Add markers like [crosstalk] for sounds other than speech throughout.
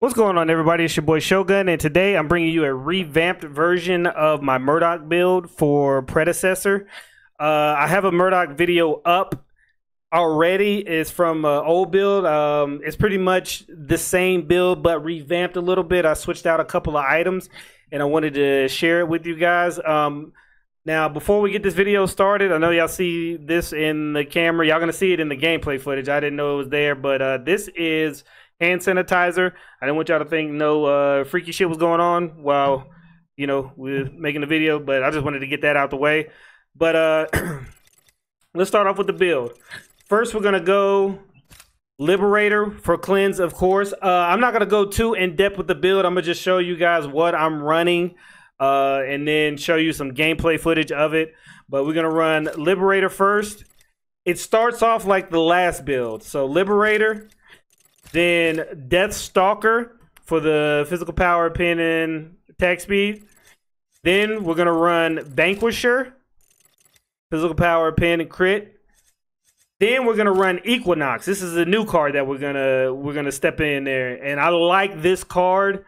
What's going on, everybody? It's your boy Shogun, and today I'm bringing you a revamped version of my Murdock build for Predecessor. Uh, I have a Murdock video up already. It's from uh, old build. Um, it's pretty much the same build, but revamped a little bit. I switched out a couple of items, and I wanted to share it with you guys. Um, now, before we get this video started, I know y'all see this in the camera. Y'all gonna see it in the gameplay footage. I didn't know it was there, but uh, this is hand sanitizer. I didn't want y'all to think no uh, freaky shit was going on while you know we are making the video, but I just wanted to get that out the way. But uh, [clears throat] let's start off with the build. First, we're gonna go Liberator for cleanse, of course. Uh, I'm not gonna go too in depth with the build. I'm gonna just show you guys what I'm running, uh, and then show you some gameplay footage of it. But we're gonna run Liberator first. It starts off like the last build. So Liberator, then Death Stalker for the physical power, pin, and attack speed. Then we're gonna run Vanquisher, physical power, pin, and crit. Then we're gonna run Equinox. This is a new card that we're gonna we're gonna step in there, and I like this card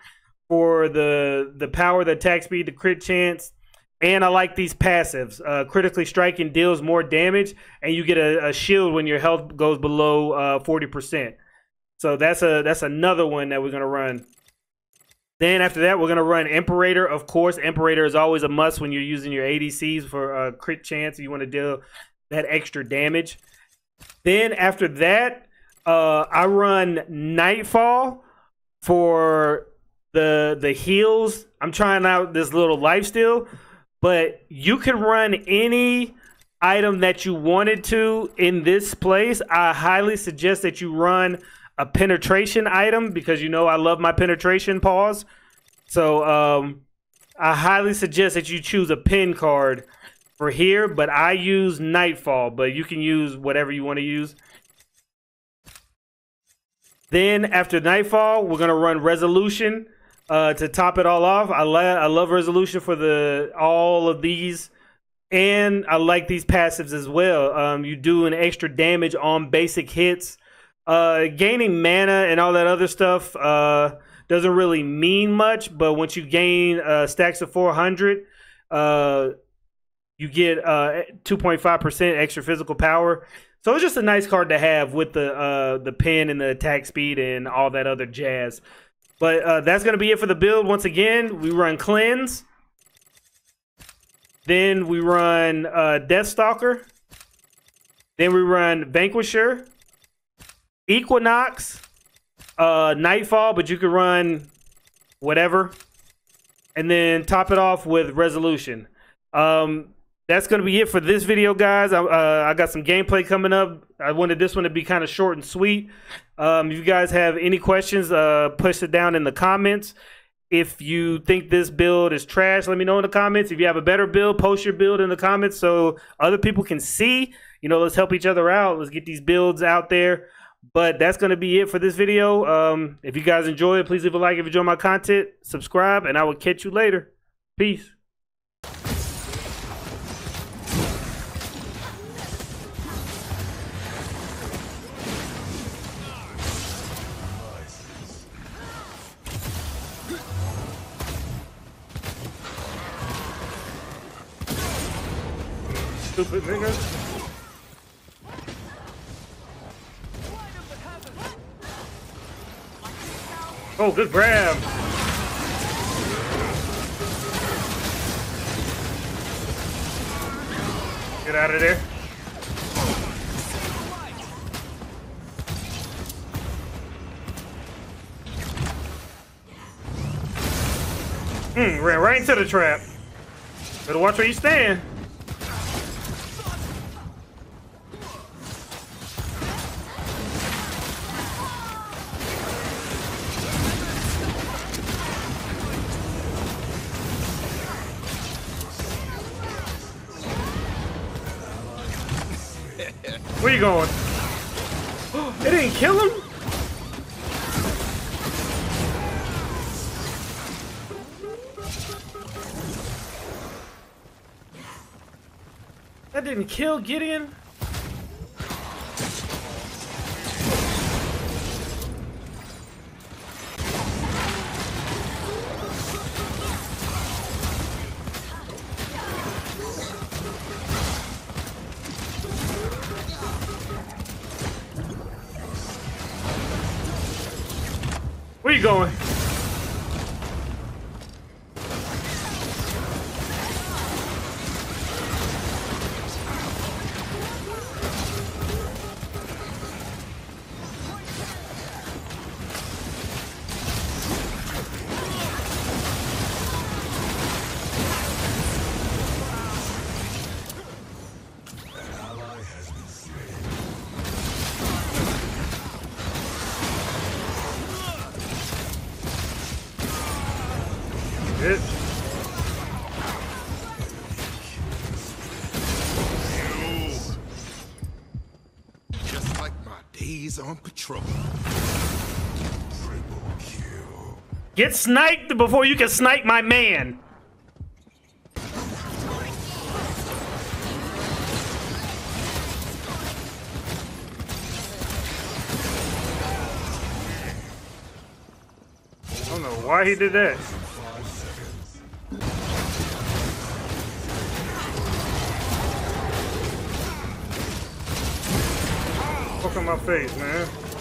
for the the power, the attack speed, the crit chance, and I like these passives. Uh, critically striking deals more damage, and you get a, a shield when your health goes below uh, forty percent. So that's a that's another one that we're gonna run. Then after that, we're gonna run Imperator. Of course, Imperator is always a must when you're using your ADCs for a crit chance. You want to deal that extra damage. Then after that, uh, I run Nightfall for the the heals. I'm trying out this little life steal, but you can run any item that you wanted to in this place. I highly suggest that you run a penetration item because you know I love my penetration paws. So um, I highly suggest that you choose a pin card for here, but I use Nightfall, but you can use whatever you want to use. Then after Nightfall, we're gonna run Resolution uh, to top it all off. I, I love Resolution for the all of these, and I like these passives as well. Um, you do an extra damage on basic hits uh, gaining mana and all that other stuff uh, doesn't really mean much, but once you gain uh, stacks of 400, uh, you get uh, 2.5% extra physical power. So it's just a nice card to have with the uh, the pin and the attack speed and all that other jazz. But uh, that's going to be it for the build. Once again, we run Cleanse. Then we run uh, Deathstalker. Then we run Vanquisher. Equinox, uh, Nightfall, but you can run whatever, and then top it off with Resolution. Um, that's going to be it for this video, guys. I, uh, I got some gameplay coming up. I wanted this one to be kind of short and sweet. Um, if you guys have any questions, uh, push it down in the comments. If you think this build is trash, let me know in the comments. If you have a better build, post your build in the comments so other people can see. You know, let's help each other out. Let's get these builds out there. But that's going to be it for this video. Um, if you guys enjoy it, please leave a like if you enjoy my content. Subscribe, and I will catch you later. Peace. Stupid nigga. Oh, good grab. Get out of there. Hmm, ran right into the trap. Better watch where you stand. Where you going? it didn't kill him? That didn't kill Gideon? Where you going? Days on patrol. Get sniped before you can snipe my man. I don't know why he did that. Fuck on my face, man.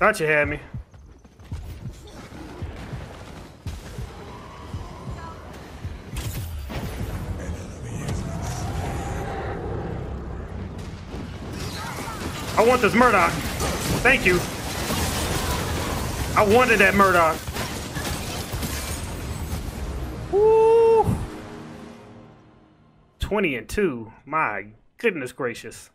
Thought you had me. I want this Murdock. Thank you. I wanted that Murdock. Woo! 20 and 2. My goodness gracious.